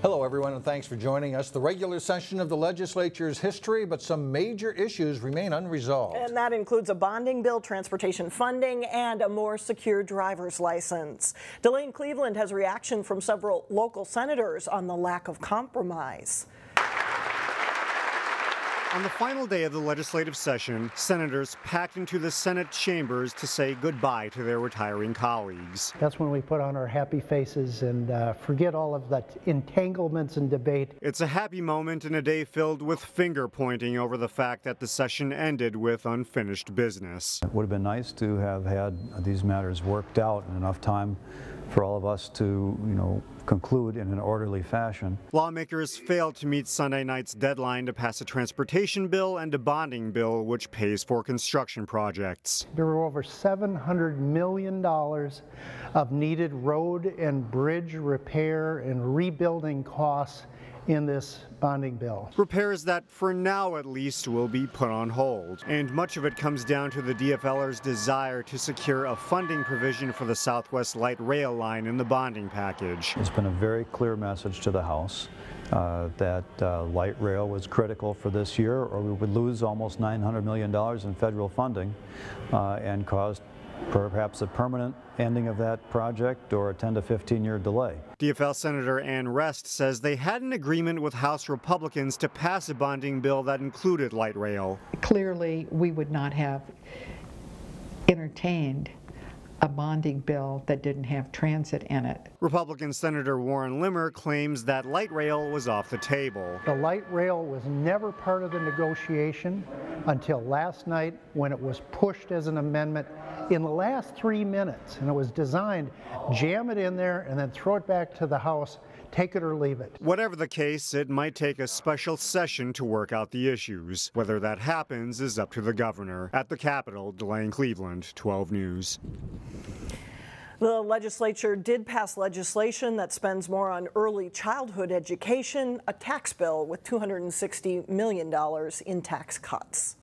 Hello, everyone, and thanks for joining us. The regular session of the legislature's history, but some major issues remain unresolved. And that includes a bonding bill, transportation funding, and a more secure driver's license. Delane Cleveland has reaction from several local senators on the lack of compromise. On the final day of the legislative session, senators packed into the Senate chambers to say goodbye to their retiring colleagues. That's when we put on our happy faces and uh, forget all of the entanglements and debate. It's a happy moment in a day filled with finger pointing over the fact that the session ended with unfinished business. It would have been nice to have had these matters worked out in enough time for all of us to, you know, conclude in an orderly fashion. Lawmakers failed to meet Sunday night's deadline to pass a transportation bill and a bonding bill which pays for construction projects. There were over $700 million of needed road and bridge repair and rebuilding costs in this bonding bill. Repairs that, for now at least, will be put on hold. And much of it comes down to the DFLers' desire to secure a funding provision for the Southwest Light Rail line in the bonding package. It's been a very clear message to the House uh, that uh, light rail was critical for this year or we would lose almost $900 million in federal funding uh, and cause perhaps a permanent ending of that project or a 10 to 15 year delay. DFL Senator Ann Rest says they had an agreement with House Republicans to pass a bonding bill that included light rail. Clearly, we would not have entertained a bonding bill that didn't have transit in it. Republican Senator Warren Limmer claims that light rail was off the table. The light rail was never part of the negotiation until last night when it was pushed as an amendment in the last three minutes, and it was designed, jam it in there and then throw it back to the House, take it or leave it. Whatever the case, it might take a special session to work out the issues. Whether that happens is up to the governor. At the Capitol, Delane Cleveland, 12 News. The legislature did pass legislation that spends more on early childhood education, a tax bill with $260 million in tax cuts.